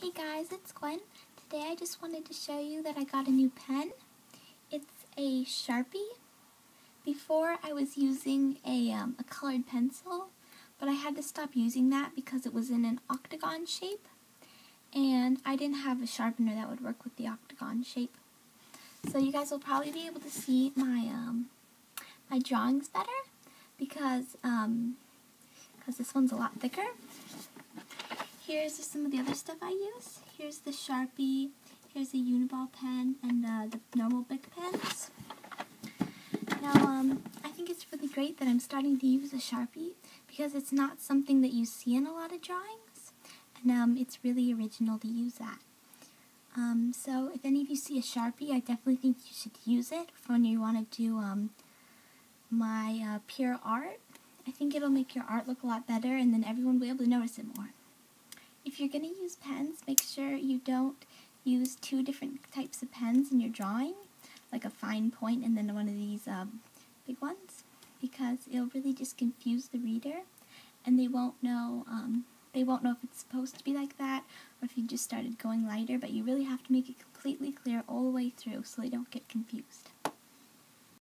Hey guys, it's Gwen. Today I just wanted to show you that I got a new pen. It's a Sharpie. Before I was using a, um, a colored pencil, but I had to stop using that because it was in an octagon shape. And I didn't have a sharpener that would work with the octagon shape. So you guys will probably be able to see my, um, my drawings better because, um, because this one's a lot thicker. Here's some of the other stuff I use. Here's the Sharpie, here's a Uniball pen, and uh, the normal Bic pens. Now, um, I think it's really great that I'm starting to use a Sharpie because it's not something that you see in a lot of drawings, and um, it's really original to use that. Um, so if any of you see a Sharpie, I definitely think you should use it when you want to do um, my uh, pure art. I think it'll make your art look a lot better and then everyone will be able to notice it more. If you're going to use pens, make sure you don't use two different types of pens in your drawing, like a fine point and then one of these um, big ones, because it'll really just confuse the reader and they won't know um, they won't know if it's supposed to be like that or if you just started going lighter, but you really have to make it completely clear all the way through so they don't get confused.